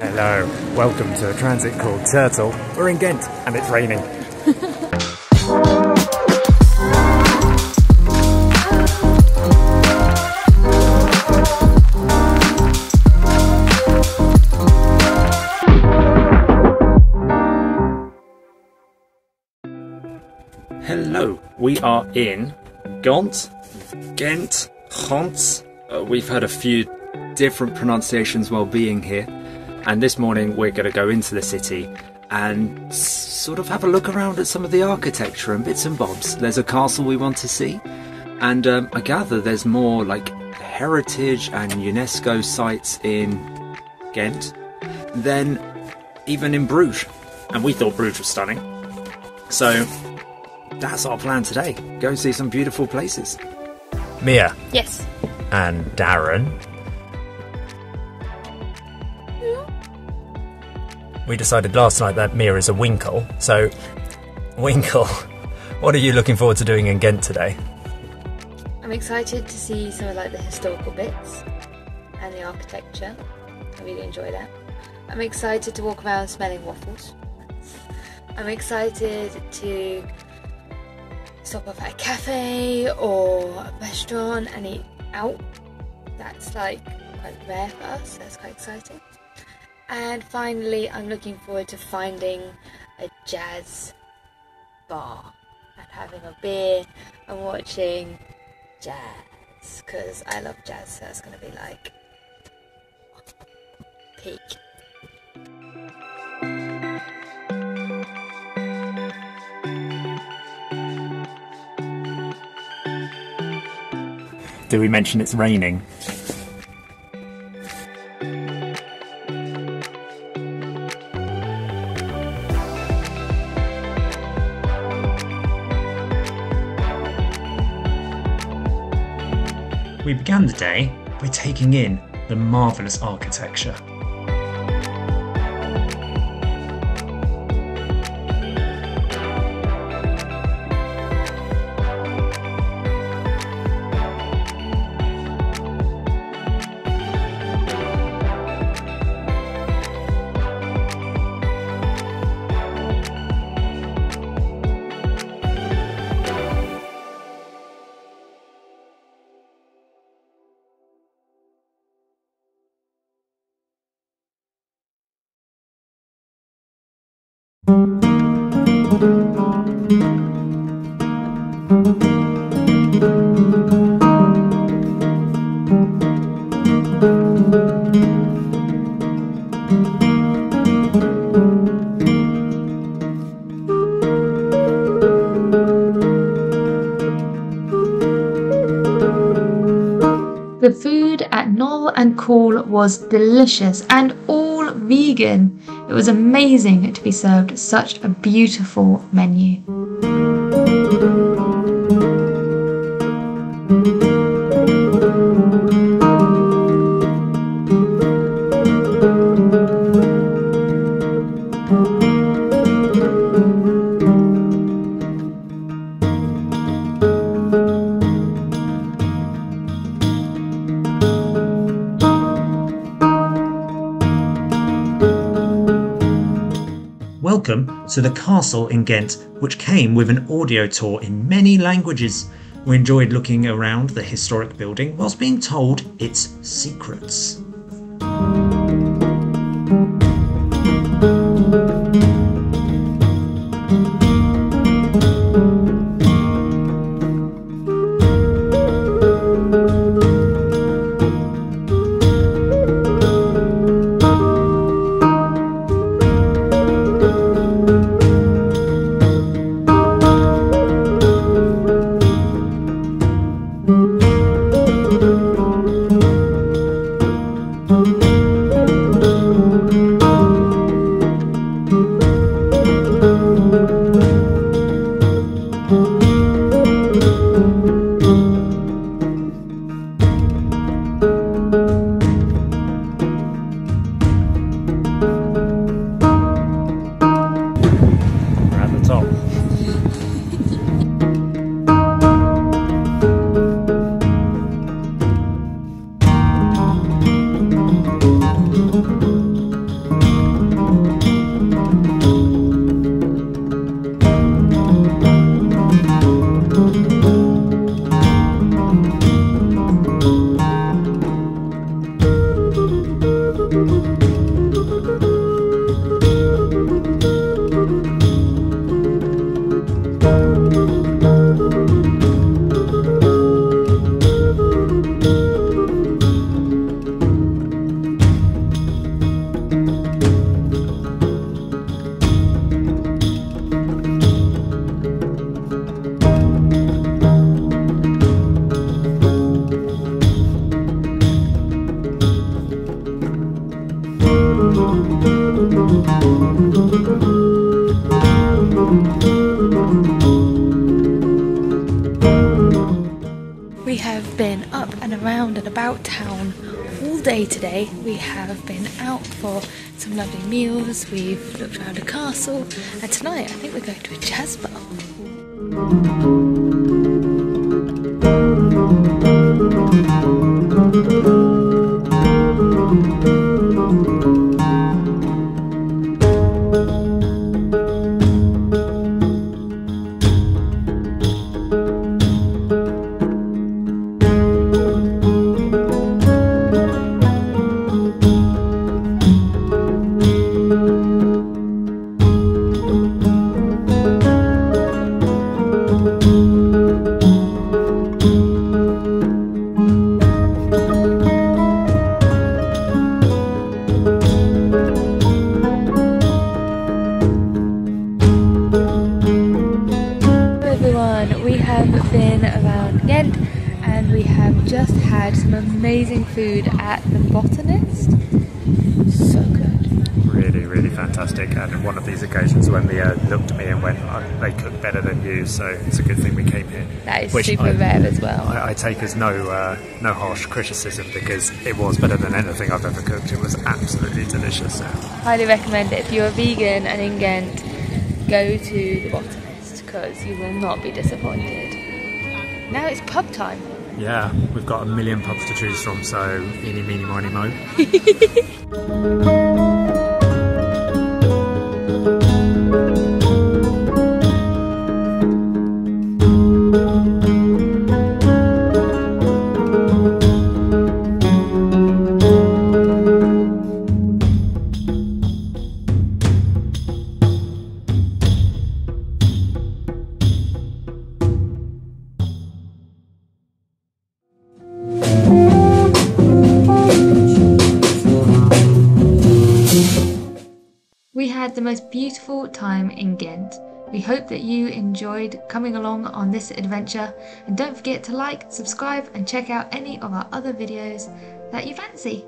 Hello, welcome to a transit called Turtle. We're in Ghent and it's raining. Hello, we are in Gont, Ghent, Ghent. Uh, we've had a few different pronunciations while being here, and this morning we're going to go into the city and sort of have a look around at some of the architecture and bits and bobs. There's a castle we want to see, and um, I gather there's more like heritage and UNESCO sites in Ghent than even in Bruges, and we thought Bruges was stunning. So that's our plan today. Go see some beautiful places. Mia Yes. and Darren. We decided last night that Mia is a Winkle. So, Winkle, what are you looking forward to doing in Ghent today? I'm excited to see some of like the historical bits and the architecture. I really enjoy that. I'm excited to walk around smelling waffles. I'm excited to stop off at a cafe or a restaurant and eat out. That's like quite rare for us. That's quite exciting. And finally, I'm looking forward to finding a jazz bar and having a beer and watching jazz because I love jazz. So that's going to be like peak. Do we mention it's raining? We began the day by taking in the marvellous architecture. The food at Knol and Kool was delicious and all vegan. It was amazing to be served such a beautiful menu. Welcome to the castle in Ghent, which came with an audio tour in many languages. We enjoyed looking around the historic building whilst being told its secrets. We have been up and around and about town all day today. We have been out for some lovely meals, we've looked around a castle, and tonight I think we're going to a jazz bar. Amazing food at the Botanist. So good. Really, really fantastic. And one of these occasions when Leah looked at me and went, "Oh, "They cook better than you," so it's a good thing we came here. That is Which super I- rare as well. I, I take as no uh, no harsh criticism because it was better than anything I've ever cooked. It was absolutely delicious. So. Highly recommend it. If you're a vegan and in Ghent, go to the Botanist because you will not be disappointed. Now it's pub time. Yeah, we've got a million pubs to choose from, so eeny, meeny, miny, mo. We had the most beautiful time in Ghent. We hope that you enjoyed coming along on this adventure and don't forget to like, subscribe and check out any of our other videos that you fancy.